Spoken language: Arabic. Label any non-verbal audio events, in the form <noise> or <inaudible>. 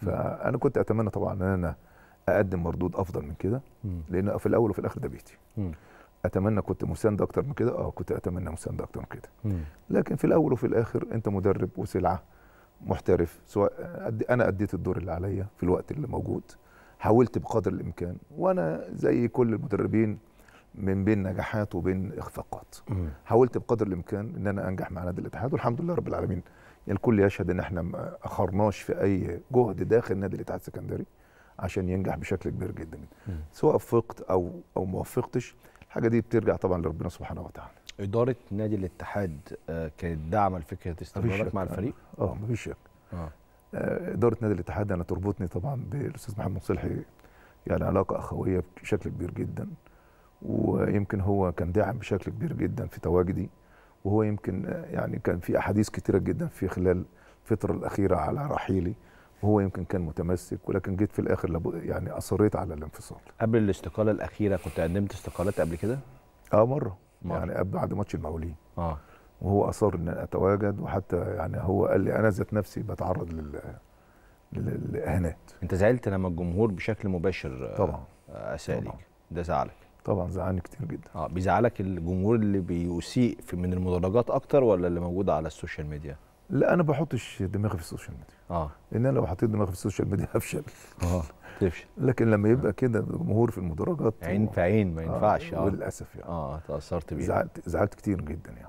فأنا كنت أتمنى طبعا إن أنا أقدم مردود أفضل من كده. لأن في الأول وفي الآخر ده بيتي. أتمنى كنت مساند أكتر من كده آه كنت أتمنى مساند أكتر من كده. لكن في الأول وفي الآخر أنت مدرب وسلعة محترف سواء أدي أنا أديت الدور اللي عليا في الوقت اللي موجود حاولت بقدر الإمكان وأنا زي كل المدربين من بين نجاحات وبين إخفاقات. حاولت بقدر الإمكان إن أنا أنجح مع نادي الاتحاد والحمد لله رب العالمين. يعني الكل يشهد إن إحنا ما أخرناش في أي جهد داخل نادي الاتحاد السكندري عشان ينجح بشكل كبير جدا. مم. سواء وفقت أو أو ما وفقتش الحاجة دي بترجع طبعا لربنا سبحانه وتعالى. إدارة نادي الاتحاد آه، كانت داعمه لفكره استمرارك. مع الفريق؟ آه مفيش شك. آه. آه، إدارة نادي الاتحاد أنا تربطني طبعا بالأستاذ محمد صلحي يعني علاقة أخوية بشكل كبير جدا. ويمكن هو كان داعم بشكل كبير جدا في تواجدي وهو يمكن يعني كان في أحاديث كتيرة جدا في خلال الفترة الأخيرة على رحيلي وهو يمكن كان متمسك ولكن جيت في الآخر لابد- يعني أصريت على الانفصال. قبل الاستقالة الأخيرة كنت قدمت استقالات قبل كده؟ آه مرة, مرة. يعني بعد ماتش المقاولين. آه. وهو أصر إن أتواجد وحتى يعني هو قال لي أنا ذات نفسي بتعرض لل لل- للإهانات. أنت زعلت لما الجمهور بشكل مباشر آه، طبعا. آه، أساء طبعا. ليك ده زعلك؟ طبعا زعلني كتير جدا. آه بيزعلك الجمهور اللي بيسيء في من المدرجات أكتر ولا اللي موجود على السوشيال ميديا؟ لا أنا بحطش دماغي في السوشيال ميديا. آه. لأن أنا لو حطيت دماغي في السوشيال ميديا <laughs> هفشل. آه تفشل. لكن لما يبقى كده الجمهور في المدرجات عين في عين ما ينفعش. آه. آه وللاسف يعني. آه تأثرت بيها. زعلت زعلت كتير جدا يعني.